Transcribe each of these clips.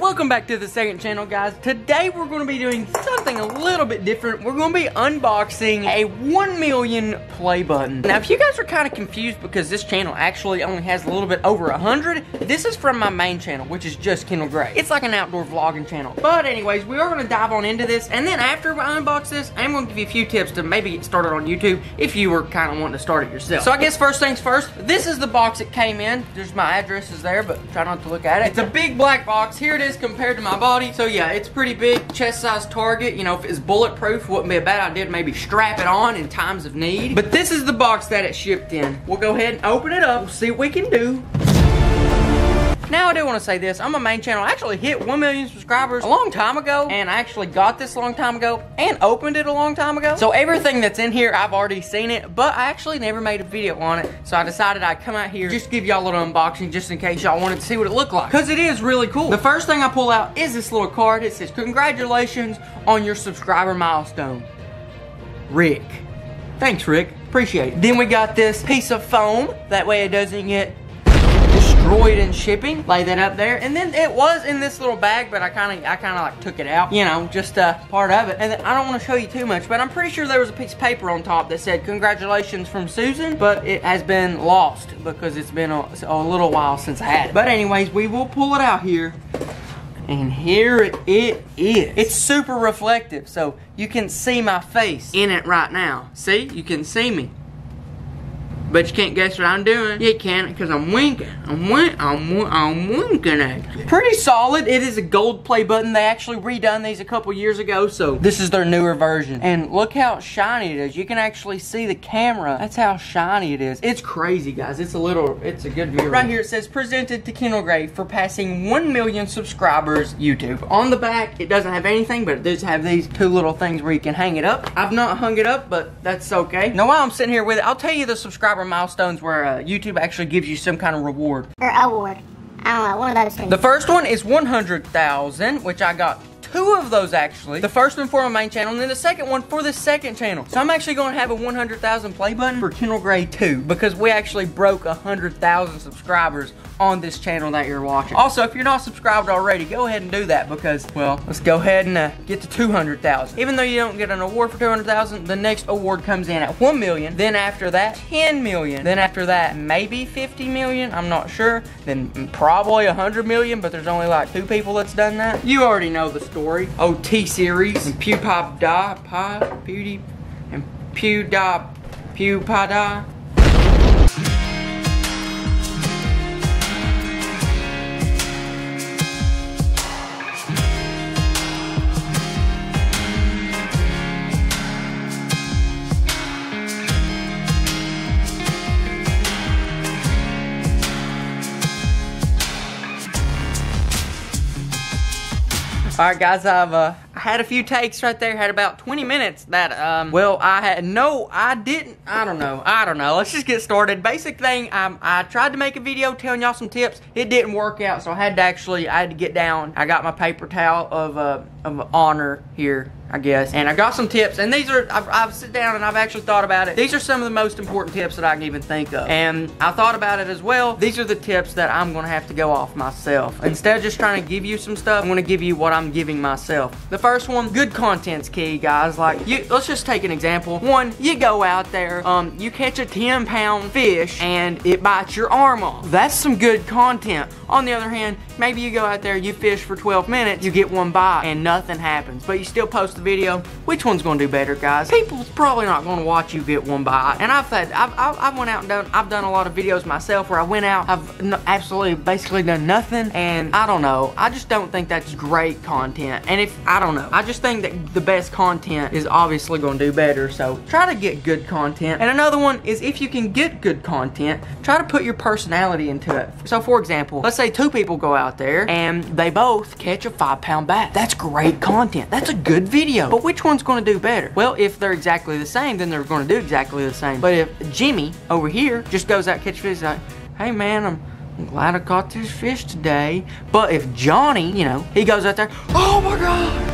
welcome back to the second channel, guys. Today we're going to be doing something a little bit different. We're going to be unboxing a 1 million play button. Now, if you guys are kind of confused because this channel actually only has a little bit over 100, this is from my main channel, which is just Kendall Gray. It's like an outdoor vlogging channel. But anyways, we are going to dive on into this, and then after I unbox this, I'm going to give you a few tips to maybe get started on YouTube if you were kind of wanting to start it yourself. So I guess first things first, this is the box it came in. There's my addresses there, but try not to look at it. It's a big black box. Here it is compared to my body. So yeah, it's pretty big, chest size target. You know, if it's bulletproof, wouldn't be a bad idea to maybe strap it on in times of need. But this is the box that it shipped in. We'll go ahead and open it up. See what we can do. Now I do want to say this, I'm a main channel. I actually hit 1 million subscribers a long time ago, and I actually got this a long time ago, and opened it a long time ago. So everything that's in here, I've already seen it, but I actually never made a video on it. So I decided I'd come out here, just give y'all a little unboxing, just in case y'all wanted to see what it looked like. Because it is really cool. The first thing I pull out is this little card. It says, congratulations on your subscriber milestone. Rick. Thanks, Rick. Appreciate it. Then we got this piece of foam. That way it doesn't get destroyed in shipping. Lay that up there. And then it was in this little bag, but I kind of I kind of like took it out. You know, just a part of it. And I don't want to show you too much, but I'm pretty sure there was a piece of paper on top that said congratulations from Susan, but it has been lost because it's been a, a little while since I had it. But anyways, we will pull it out here. And here it is. It's super reflective, so you can see my face in it right now. See? You can see me. But you can't guess what I'm doing. You can't because I'm winking. I'm wink. I'm, I'm winking at you. Pretty solid. It is a gold play button. They actually redone these a couple years ago, so this is their newer version. And look how shiny it is. You can actually see the camera. That's how shiny it is. It's crazy, guys. It's a little. It's a good view. Right here it says presented to Kendall Gray for passing 1 million subscribers YouTube. On the back, it doesn't have anything, but it does have these two little things where you can hang it up. I've not hung it up, but that's okay. Now while I'm sitting here with it, I'll tell you the subscriber subscriber milestones where uh, YouTube actually gives you some kind of reward. Or award. I don't know, one of those things. The first one is 100,000, which I got two of those actually. The first one for my main channel, and then the second one for the second channel. So I'm actually going to have a 100,000 play button for Kendall Gray 2 because we actually broke 100,000 subscribers on this channel that you're watching. Also, if you're not subscribed already, go ahead and do that because, well, let's go ahead and uh, get to 200,000. Even though you don't get an award for 200,000, the next award comes in at 1 million. Then after that, 10 million. Then after that, maybe 50 million. I'm not sure. Then probably 100 million, but there's only like two people that's done that. You already know the story. Oh, T-Series and PewPop Da, Pie, Beauty, and Pew Da, PewPada. All right, guys, I've uh, had a few takes right there. Had about 20 minutes that, um, well, I had, no, I didn't. I don't know. I don't know. Let's just get started. Basic thing, um, I tried to make a video telling y'all some tips. It didn't work out, so I had to actually, I had to get down. I got my paper towel of, uh, of honor here I guess. And I got some tips, and these are, I've, I've sit down and I've actually thought about it. These are some of the most important tips that I can even think of. And I thought about it as well. These are the tips that I'm gonna have to go off myself. Instead of just trying to give you some stuff, I'm gonna give you what I'm giving myself. The first one, good content's key, guys. Like, you, let's just take an example. One, you go out there, um, you catch a 10 pound fish, and it bites your arm off. That's some good content. On the other hand, maybe you go out there, you fish for 12 minutes, you get one bite, and nothing happens. But you still post the video, which one's gonna do better, guys? People's probably not gonna watch you get one bite. And I've had, I've, I've, I've went out and done, I've done a lot of videos myself where I went out, I've absolutely basically done nothing. And I don't know, I just don't think that's great content. And if, I don't know, I just think that the best content is obviously gonna do better. So try to get good content. And another one is if you can get good content, try to put your personality into it. So for example, let's say two people go out there and they both catch a five pound bat, That's great content. That's a good video. But which one's gonna do better? Well, if they're exactly the same, then they're gonna do exactly the same. But if Jimmy over here just goes out catch fish like, hey man, I'm I'm glad I caught this fish today. But if Johnny, you know, he goes out there, oh my God.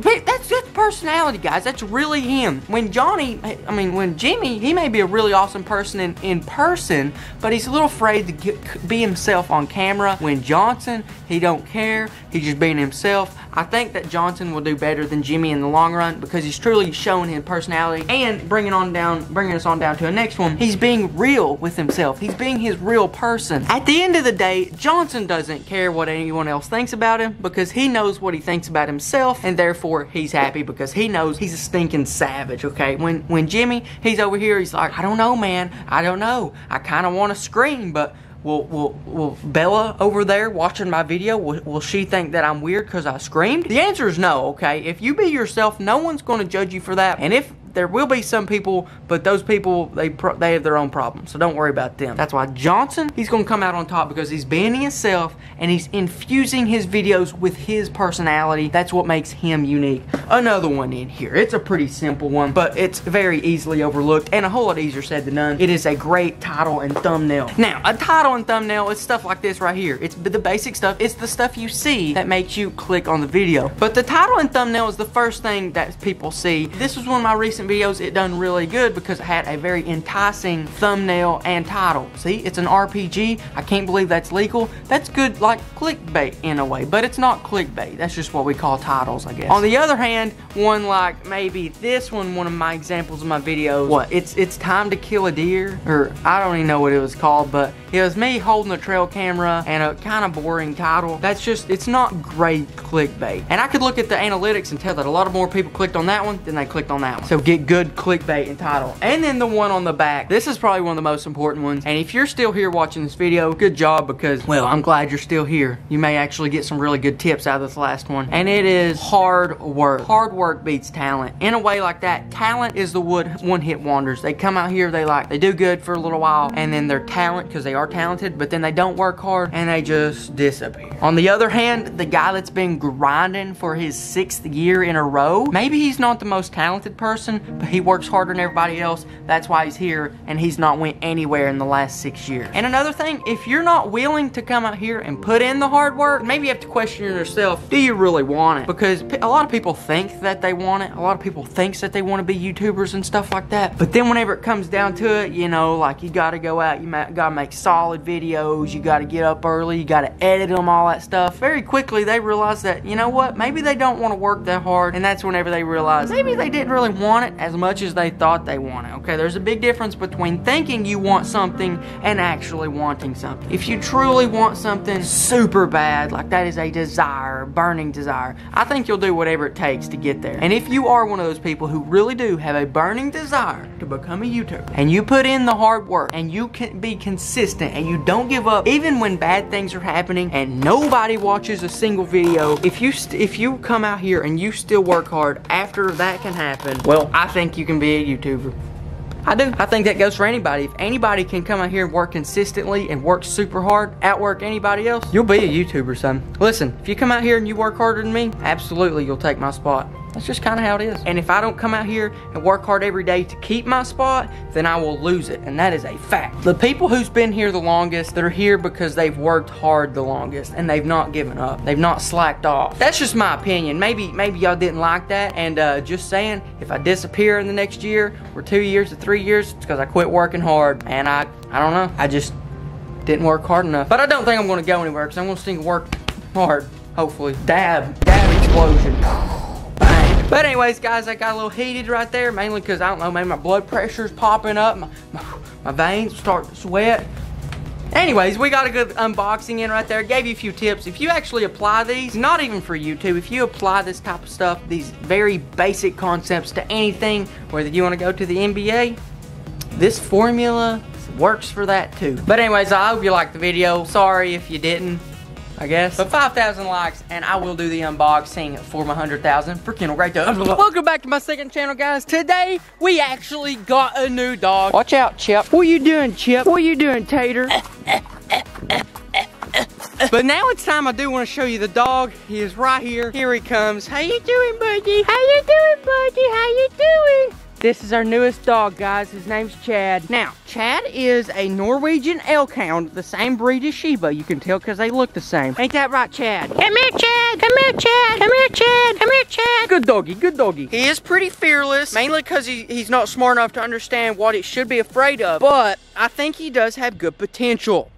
that's, that's personality, guys. That's really him. When Johnny, I mean, when Jimmy, he may be a really awesome person in, in person, but he's a little afraid to get, be himself on camera. When Johnson, he don't care. He's just being himself. I think that Johnson will do better than Jimmy in the long run because he's truly showing his personality and bringing on down, bringing us on down to the next one. He's being real with himself. He's being his real person. At the end of the day, Johnson doesn't care what anyone else thinks about him because he knows what he thinks about himself and therefore he's happy because he knows he's a stinking savage, okay? When when Jimmy, he's over here, he's like, I don't know, man. I don't know. I kind of want to scream, but Will, will, will Bella over there watching my video, will, will she think that I'm weird because I screamed? The answer is no, okay? If you be yourself, no one's going to judge you for that. And if there will be some people, but those people, they they have their own problems. So don't worry about them. That's why Johnson, he's going to come out on top because he's being himself and he's infusing his videos with his personality. That's what makes him unique. Another one in here. It's a pretty simple one, but it's very easily overlooked and a whole lot easier said than done. It is a great title and thumbnail. Now, a title and thumbnail is stuff like this right here. It's the basic stuff. It's the stuff you see that makes you click on the video. But the title and thumbnail is the first thing that people see. This was one of my recent videos, it done really good because it had a very enticing thumbnail and title. See, it's an RPG. I can't believe that's legal. That's good, like clickbait in a way, but it's not clickbait. That's just what we call titles, I guess. On the other hand, one like maybe this one, one of my examples of my videos, what, it's, it's time to kill a deer, or I don't even know what it was called, but it was me holding a trail camera and a kind of boring title. That's just, it's not great clickbait. And I could look at the analytics and tell that a lot of more people clicked on that one than they clicked on that one. So get good clickbait and title. And then the one on the back. This is probably one of the most important ones. And if you're still here watching this video, good job because, well, I'm glad you're still here. You may actually get some really good tips out of this last one. And it is hard work. Hard work beats talent. In a way like that, talent is the wood one-hit wonders. They come out here, they like, they do good for a little while, and then their talent, because they are talented, but then they don't work hard, and they just disappear. On the other hand, the guy that's been grinding for his sixth year in a row, maybe he's not the most talented person, but he works harder than everybody else. That's why he's here, and he's not went anywhere in the last six years. And another thing, if you're not willing to come out here and put in the hard work, maybe you have to question yourself, do you really want it? Because a lot of people think that they want it. A lot of people thinks that they want to be YouTubers and stuff like that. But then whenever it comes down to it, you know, like you gotta go out, you gotta make solid videos, you gotta get up early, you gotta edit them, all that stuff. Very quickly, they realize that, you know what, maybe they don't want to work that hard, and that's whenever they realize maybe they didn't really want it as much as they thought they wanted. Okay, there's a big difference between thinking you want something and actually wanting something. If you truly want something super bad, like that is a desire, burning desire, I think you'll do whatever it takes to get there. And if you are one of those people who really do have a burning desire to become a YouTuber, and you put in the hard work, and you can be consistent, and you don't give up, even when bad things are happening, and nobody watches a single video, if you if you come out here and you still work hard after that can happen, well, I think you can be a YouTuber. I do. I think that goes for anybody. If anybody can come out here and work consistently and work super hard, outwork anybody else, you'll be a YouTuber, son. Listen, if you come out here and you work harder than me, absolutely you'll take my spot. That's just kind of how it is. And if I don't come out here and work hard every day to keep my spot, then I will lose it. And that is a fact. The people who's been here the longest, they're here because they've worked hard the longest and they've not given up. They've not slacked off. That's just my opinion. Maybe maybe y'all didn't like that. And uh, just saying, if I disappear in the next year or two years or three years, it's because I quit working hard. And I, I don't know. I just didn't work hard enough. But I don't think I'm going to go anywhere because I'm going to still work hard, hopefully. Dab, dab explosion. But anyways, guys, I got a little heated right there, mainly because, I don't know, maybe my blood pressure's popping up, my, my, my veins start to sweat. Anyways, we got a good unboxing in right there. Gave you a few tips. If you actually apply these, not even for YouTube, if you apply this type of stuff, these very basic concepts to anything, whether you want to go to the NBA, this formula works for that too. But anyways, I hope you liked the video. Sorry if you didn't. I guess. But 5,000 likes, and I will do the unboxing for my 100,000 for Kendall Great Dog. Welcome back to my second channel, guys. Today, we actually got a new dog. Watch out, Chip. What are you doing, Chip? What are you doing, Tater? but now it's time I do want to show you the dog. He is right here. Here he comes. How you doing, buddy? How you doing, buddy? How you doing? This is our newest dog, guys. His name's Chad. Now, Chad is a Norwegian elk hound, the same breed as Sheba. You can tell because they look the same. Ain't that right, Chad? Come here, Chad. Come here, Chad. Come here, Chad. Come here, Chad. Good doggy, good doggy. He is pretty fearless, mainly because he, he's not smart enough to understand what it should be afraid of, but I think he does have good potential.